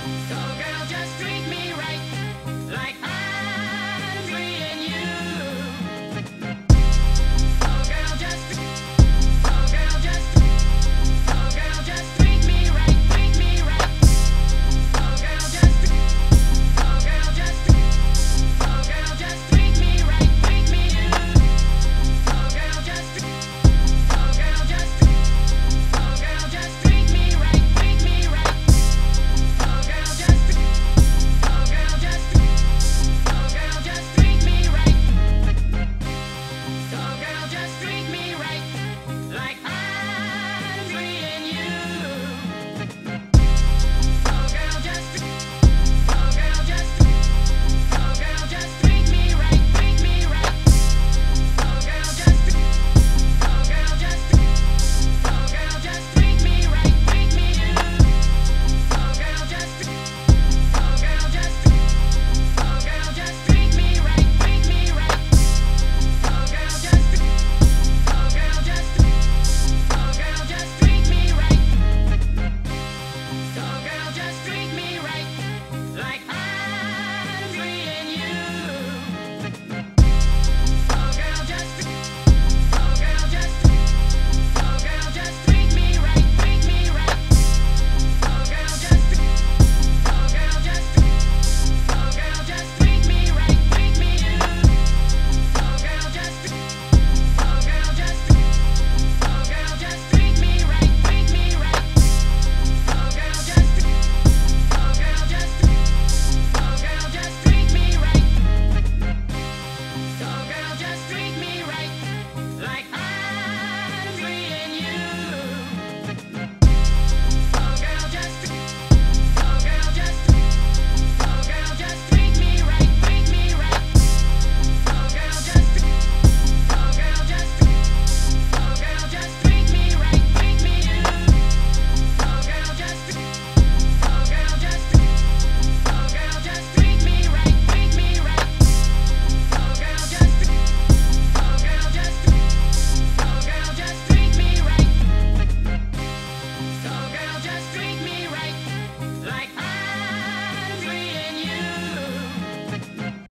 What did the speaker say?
Come